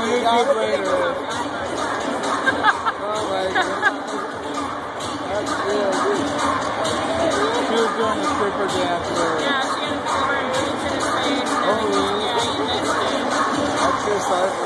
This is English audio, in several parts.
later. oh my god. That's real good. She was doing the stripper dance there. Yeah, she had a floor and boots in his Oh, Yeah, you missed it. That's just us.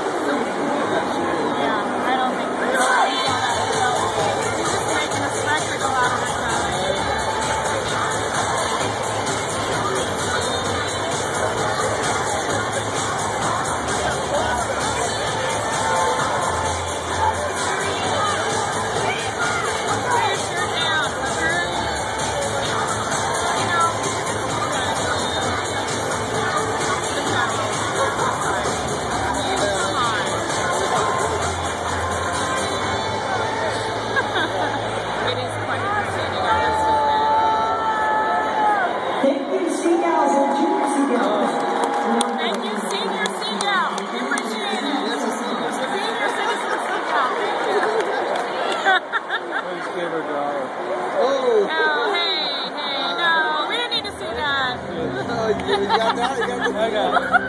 You got that? You